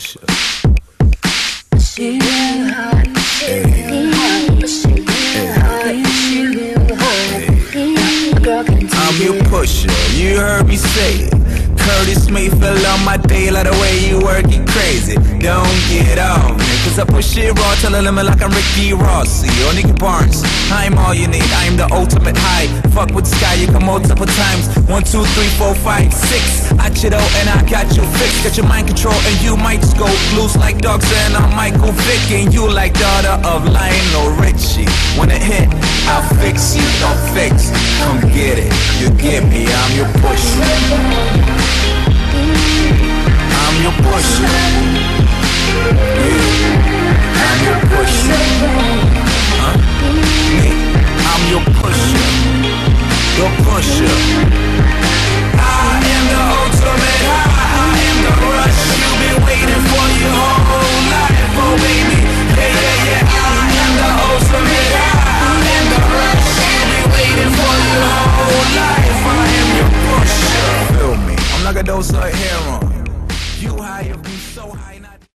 pusher. I'm your pusher, you heard me say it. Curtis Mayfield on my day, like the way you work it crazy. Don't get off me, cause I push it raw till the limit like I'm Ricky Ross. or Nicky Barnes. I'm all you need, I'm the ultimate high. Fuck with Sky, you come multiple times. One, two, three, four, five, six. I chill out and I got you fixed. Got your mind control and you might just go loose like dogs and I'm Michael Vick. And you like daughter of Lionel Richie. When it hit, I'll fix you, don't fix. Come get it, you get me, I'm your pusher. I am the ultimate high. I am the rush. You've been waiting for your whole life, baby. Yeah, yeah, yeah. I am the ultimate high. I am the rush. You've been waiting for your whole life. I am. Feel me? I'm like a dose of heroin. You high, you so high now.